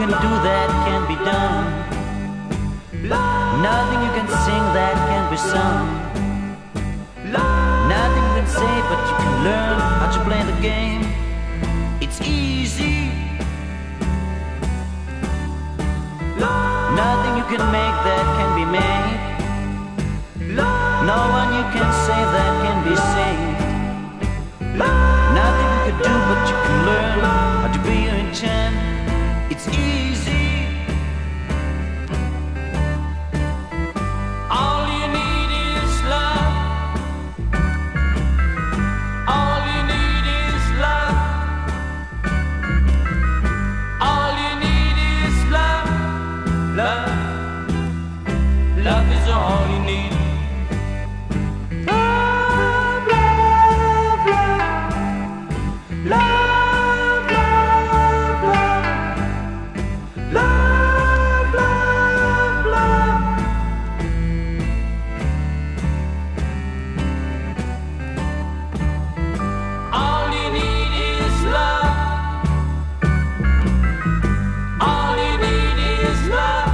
can do that can be done. Nothing you can sing that can be sung. Nothing you can say, but you can learn how to play the game. It's easy. Nothing you can make that can be made. Need is love. All you need is love,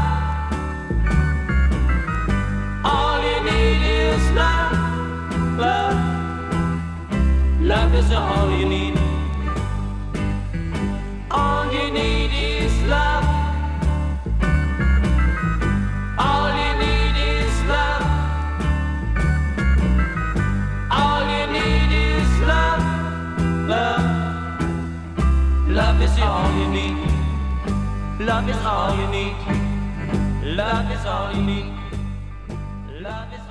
all you need is love, love, love is all you need all you need. Love is all you need. Love is all you need. Love is